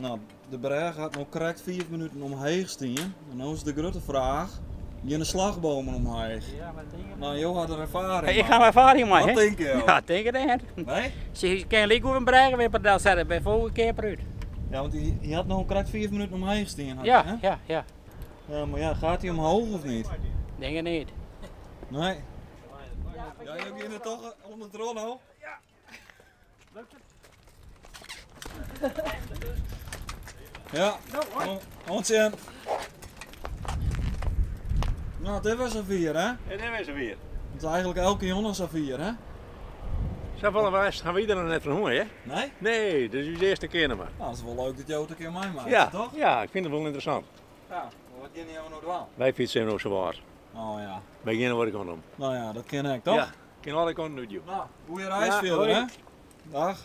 Nou, de berg gaat nog correct 4 minuten omheen staan. En nu is de grote vraag: je een slagbomen omheen? Ja, wat denk je? Nou, joh had er ervaring. Hey, ik ga mijn ervaring Wat maken. denk je? Ja, denk je dat? Nee? Zeg, je kan liek hoe brengen weer per dag zetten bij volgende keer per uur. Ja, want je, had nog correct 4 minuten omheen staan. Ja, hè? ja, ja. ja, maar ja, gaat hij omhoog of niet? Denk je niet. Nee. Ja, je hebt hier toch onder het rollen al? Ja. Ja, ontzien. Nou, dit was een vier, hè? En daar zijn ze weer. Het is eigenlijk elke jongen zo'n vier, hè? Zo vallen we gaan we iedereen net van honger, hè? Nee? Nee, dit is de eerste keer nog maar. Nou, het is wel leuk dat je het een keer mij maakt, Ja, toch? ja, ik vind het wel interessant. Ja. Wat je niet nog Wij fietsen nog zwaar. Oh ja. Bij beginnen word ik hem. Nou ja, dat ken ik, toch? Ja, ik kan alle kanten joh. Nou, goeie reis Ja, verder, hè? Dag.